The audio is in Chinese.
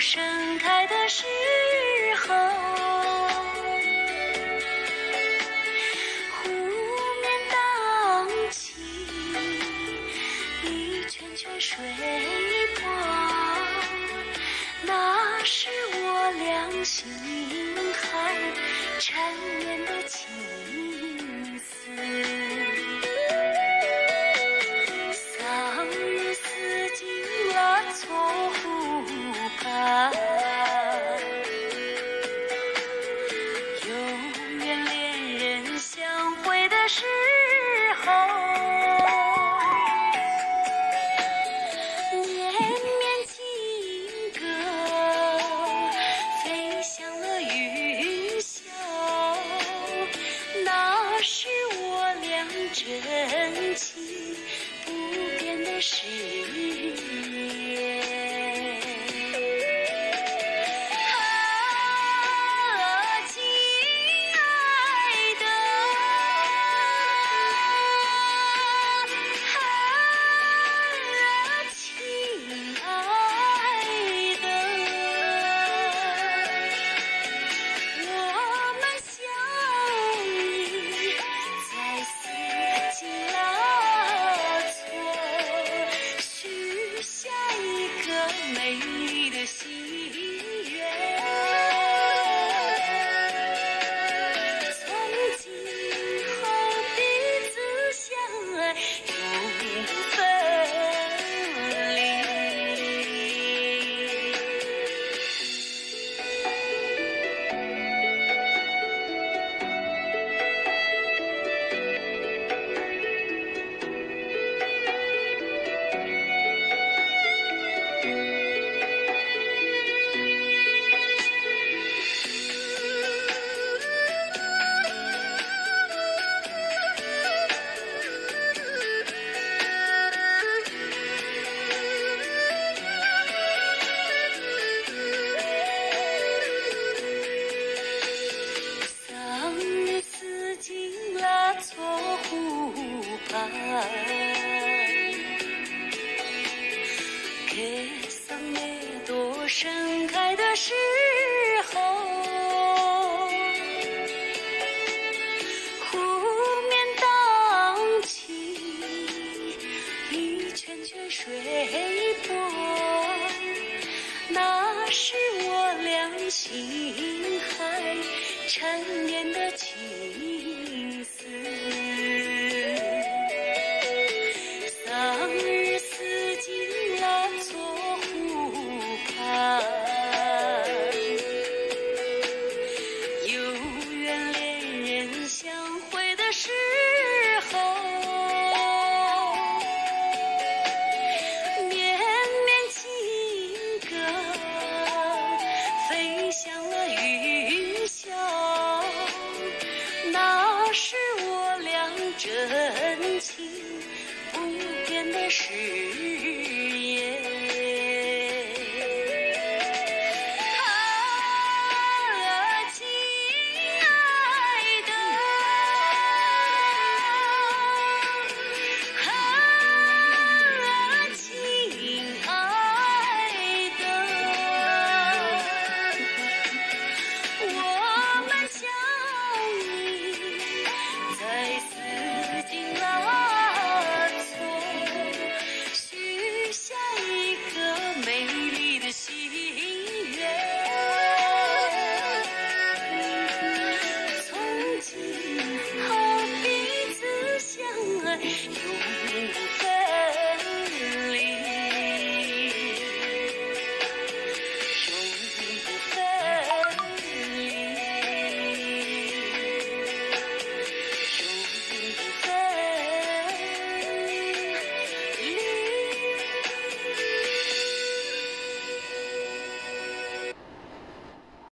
盛开的时候湖面荡起一圈圈水波那是我俩心海缠绵的情是我俩真情不变的誓言格桑梅朵盛开的时候湖面荡起一圈圈水波那是我俩心海缠绵的情。真情不变的誓